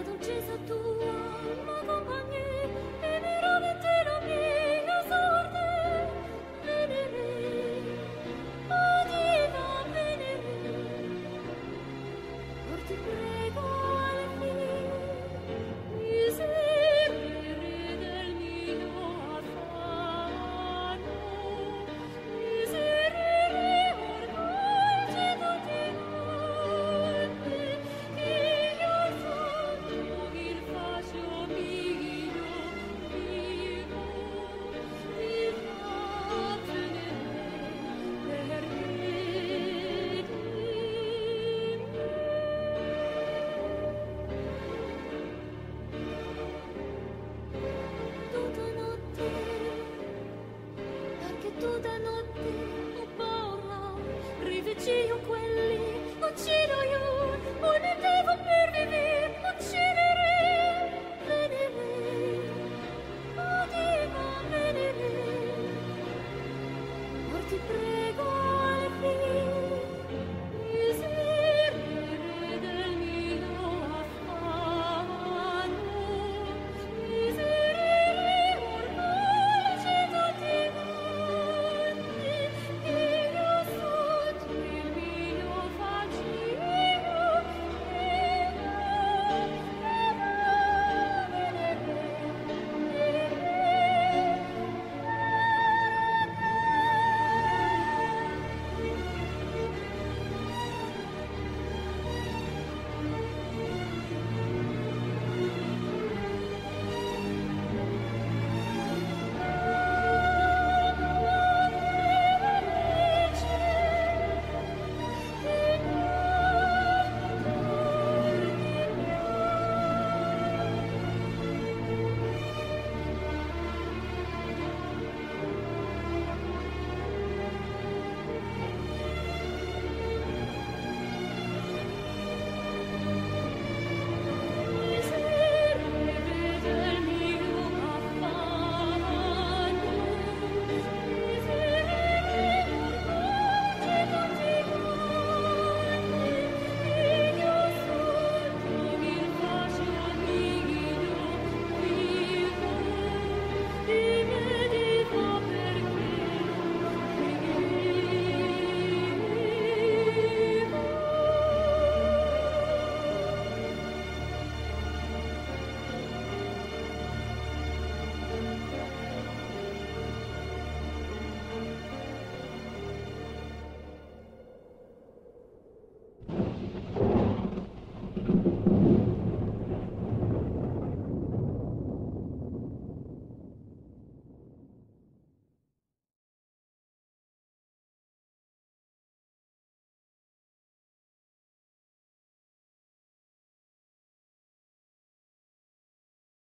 我懂制造毒网，目光狂。ciu quelli non ci do io un devo per vivere non ci